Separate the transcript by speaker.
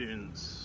Speaker 1: iTunes.